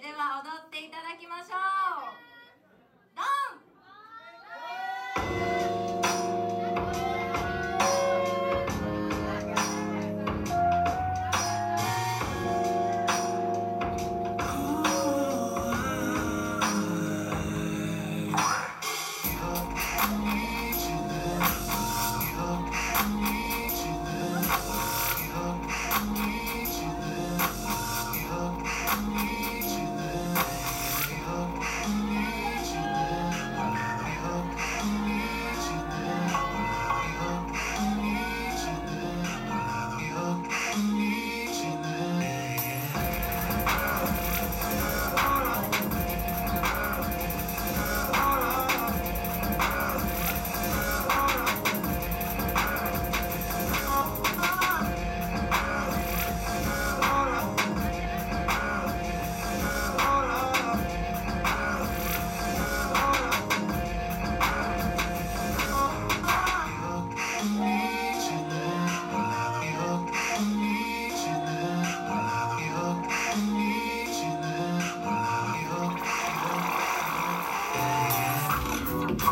れでは踊っていただきましょう。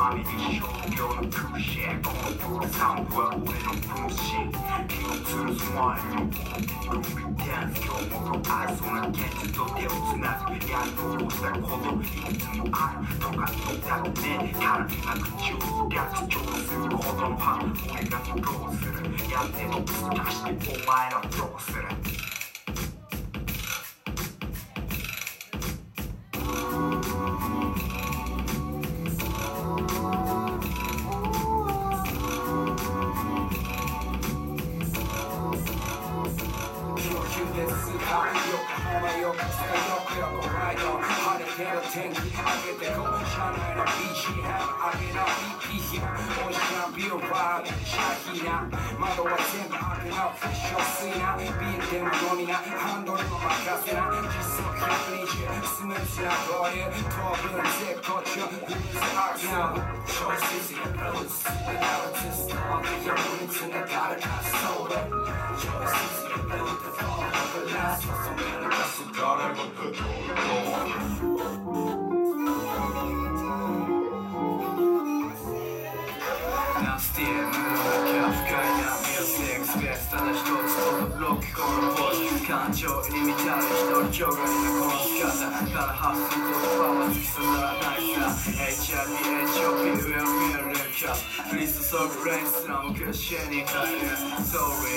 ファミリー商業の空シェこのプロサウンドは俺のプロシー気をつるスマイルのコンビダンス今日もあるそんな現実と手をつなぐやり残したこといくつもあるとか言ったくねから今口を逆調するほどの歯俺がどうするやっても難してお前らどうするよく使いよくよくライド晴れてる天気上げてこう車内の BGM 上げな BPM おいしなビューバーシャキな窓は全部開けなフィッシュ水なビールでも飲みなハンドルも任せな実測120スムーズなボディ当分絶好調フルーツアクション Choices in roots Without a system of your roots in the garden soul Choices in beautiful of the last So many us who got it ナスティームが深いなミュージックスペースただ一つこのロックこのポーズ感情入 När stegen Kafka med stegsväst Annars trots på block kommer folk Kan jag i mitt hjärta snart jagar mina konstskatter Kallar hassen på power så nära nice H är vi H och vi är mer rökast Fryser saker, regnström och jag känner inte Sorry,